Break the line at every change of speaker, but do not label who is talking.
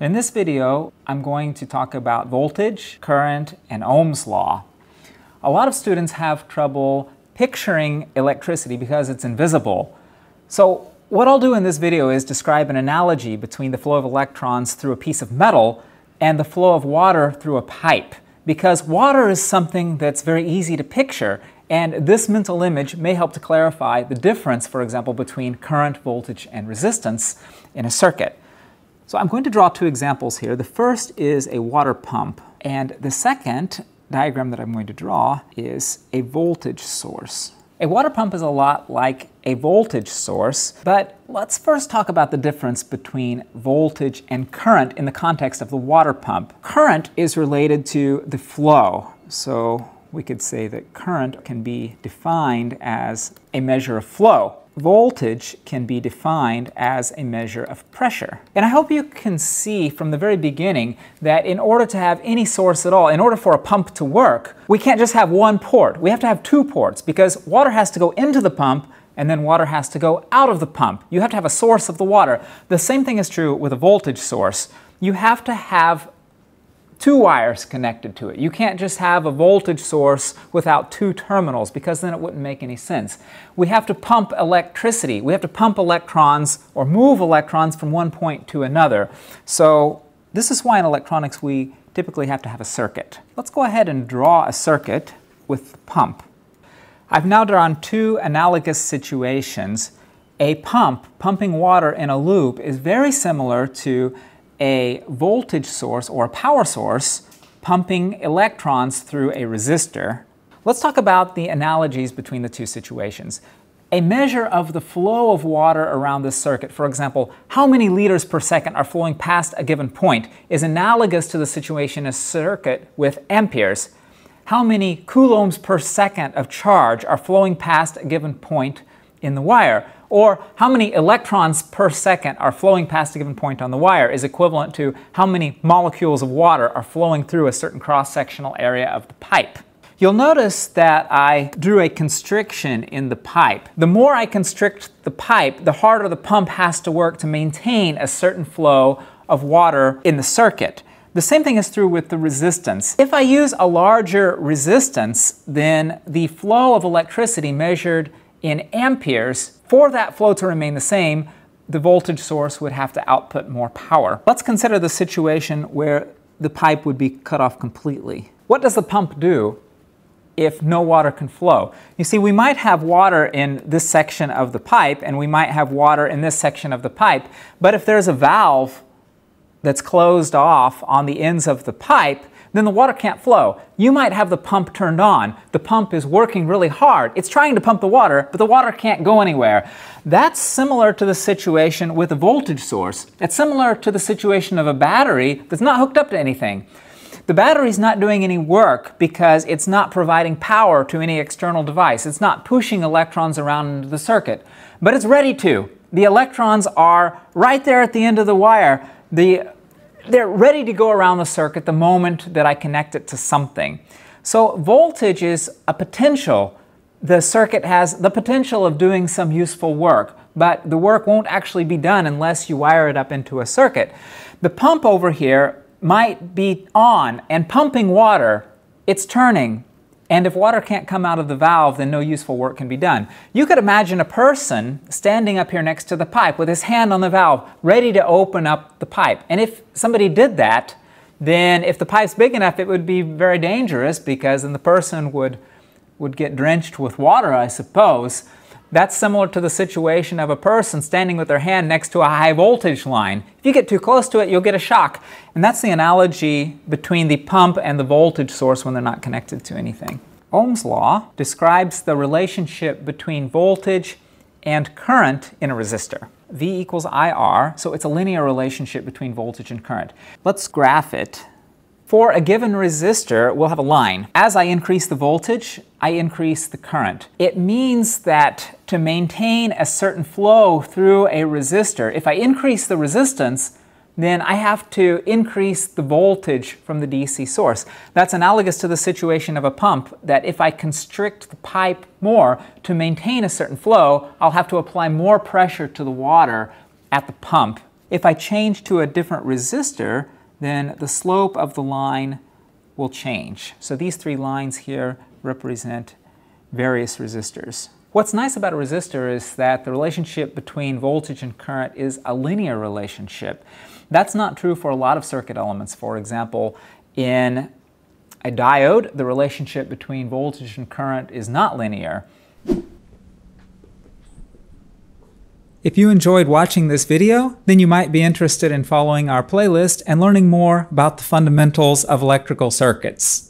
In this video, I'm going to talk about voltage, current, and Ohm's law. A lot of students have trouble picturing electricity because it's invisible. So what I'll do in this video is describe an analogy between the flow of electrons through a piece of metal and the flow of water through a pipe. Because water is something that's very easy to picture, and this mental image may help to clarify the difference, for example, between current, voltage, and resistance in a circuit. So I'm going to draw two examples here. The first is a water pump, and the second diagram that I'm going to draw is a voltage source. A water pump is a lot like a voltage source, but let's first talk about the difference between voltage and current in the context of the water pump. Current is related to the flow, so we could say that current can be defined as a measure of flow voltage can be defined as a measure of pressure. And I hope you can see from the very beginning that in order to have any source at all, in order for a pump to work, we can't just have one port. We have to have two ports because water has to go into the pump and then water has to go out of the pump. You have to have a source of the water. The same thing is true with a voltage source. You have to have two wires connected to it. You can't just have a voltage source without two terminals because then it wouldn't make any sense. We have to pump electricity. We have to pump electrons or move electrons from one point to another. So this is why in electronics we typically have to have a circuit. Let's go ahead and draw a circuit with the pump. I've now drawn two analogous situations. A pump pumping water in a loop is very similar to a voltage source or a power source pumping electrons through a resistor. Let's talk about the analogies between the two situations. A measure of the flow of water around this circuit, for example, how many liters per second are flowing past a given point, is analogous to the situation in a circuit with amperes. How many coulombs per second of charge are flowing past a given point in the wire? Or how many electrons per second are flowing past a given point on the wire is equivalent to how many molecules of water are flowing through a certain cross-sectional area of the pipe. You'll notice that I drew a constriction in the pipe. The more I constrict the pipe, the harder the pump has to work to maintain a certain flow of water in the circuit. The same thing is true with the resistance. If I use a larger resistance, then the flow of electricity measured in amperes, for that flow to remain the same, the voltage source would have to output more power. Let's consider the situation where the pipe would be cut off completely. What does the pump do if no water can flow? You see, we might have water in this section of the pipe and we might have water in this section of the pipe, but if there's a valve that's closed off on the ends of the pipe, then the water can't flow. You might have the pump turned on. The pump is working really hard. It's trying to pump the water, but the water can't go anywhere. That's similar to the situation with a voltage source. It's similar to the situation of a battery that's not hooked up to anything. The battery's not doing any work because it's not providing power to any external device. It's not pushing electrons around into the circuit, but it's ready to. The electrons are right there at the end of the wire. The they're ready to go around the circuit the moment that I connect it to something. So voltage is a potential. The circuit has the potential of doing some useful work, but the work won't actually be done unless you wire it up into a circuit. The pump over here might be on and pumping water. It's turning, and if water can't come out of the valve, then no useful work can be done. You could imagine a person standing up here next to the pipe with his hand on the valve, ready to open up the pipe. And if somebody did that, then if the pipe's big enough, it would be very dangerous because then the person would, would get drenched with water, I suppose. That's similar to the situation of a person standing with their hand next to a high voltage line. If you get too close to it, you'll get a shock. And that's the analogy between the pump and the voltage source when they're not connected to anything. Ohm's law describes the relationship between voltage and current in a resistor. V equals IR, so it's a linear relationship between voltage and current. Let's graph it for a given resistor, we'll have a line. As I increase the voltage, I increase the current. It means that to maintain a certain flow through a resistor, if I increase the resistance, then I have to increase the voltage from the DC source. That's analogous to the situation of a pump, that if I constrict the pipe more to maintain a certain flow, I'll have to apply more pressure to the water at the pump If I change to a different resistor, then the slope of the line will change. So these three lines here represent various resistors. What's nice about a resistor is that the relationship between voltage and current is a linear relationship. That's not true for a lot of circuit elements. For example, in a diode, the relationship between voltage and current is not linear. If you enjoyed watching this video, then you might be interested in following our playlist and learning more about the fundamentals of electrical circuits.